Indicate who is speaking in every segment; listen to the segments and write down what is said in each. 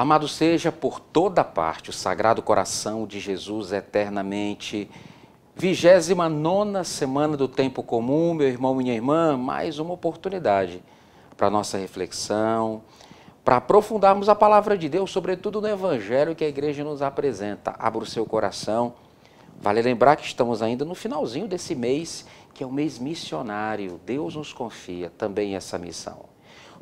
Speaker 1: Amado seja por toda parte o Sagrado Coração de Jesus eternamente. Vigésima nona semana do tempo comum, meu irmão, minha irmã, mais uma oportunidade para nossa reflexão, para aprofundarmos a palavra de Deus, sobretudo no Evangelho que a igreja nos apresenta. Abra o seu coração. Vale lembrar que estamos ainda no finalzinho desse mês, que é o mês missionário. Deus nos confia também essa missão.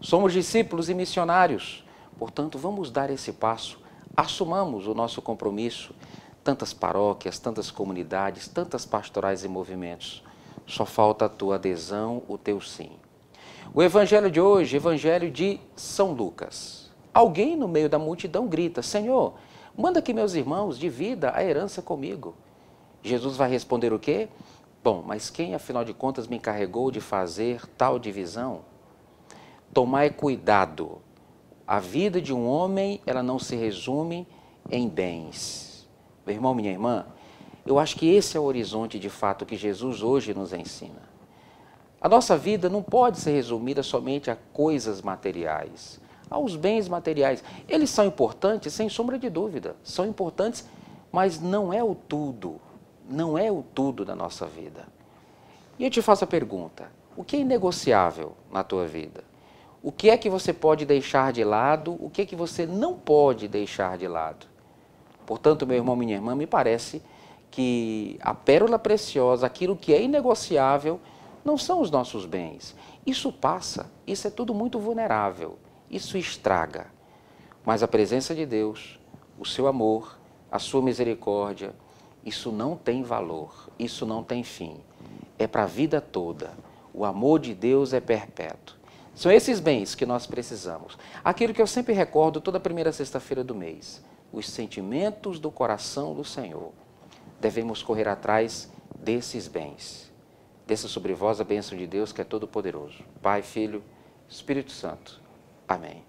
Speaker 1: Somos discípulos e missionários. Portanto, vamos dar esse passo, assumamos o nosso compromisso. Tantas paróquias, tantas comunidades, tantas pastorais e movimentos. Só falta a tua adesão, o teu sim. O evangelho de hoje, evangelho de São Lucas. Alguém no meio da multidão grita: Senhor, manda que meus irmãos divida a herança comigo. Jesus vai responder o quê? Bom, mas quem afinal de contas me encarregou de fazer tal divisão? Tomai cuidado a vida de um homem, ela não se resume em bens. Meu irmão, minha irmã, eu acho que esse é o horizonte de fato que Jesus hoje nos ensina. A nossa vida não pode ser resumida somente a coisas materiais, aos bens materiais. Eles são importantes, sem sombra de dúvida, são importantes, mas não é o tudo, não é o tudo da nossa vida. E eu te faço a pergunta: o que é inegociável na tua vida? O que é que você pode deixar de lado, o que é que você não pode deixar de lado. Portanto, meu irmão, minha irmã, me parece que a pérola preciosa, aquilo que é inegociável, não são os nossos bens. Isso passa, isso é tudo muito vulnerável, isso estraga. Mas a presença de Deus, o seu amor, a sua misericórdia, isso não tem valor, isso não tem fim. É para a vida toda. O amor de Deus é perpétuo. São esses bens que nós precisamos. Aquilo que eu sempre recordo toda primeira sexta-feira do mês: os sentimentos do coração do Senhor. Devemos correr atrás desses bens. Desça sobre vós a bênção de Deus que é todo-poderoso. Pai, Filho, Espírito Santo. Amém.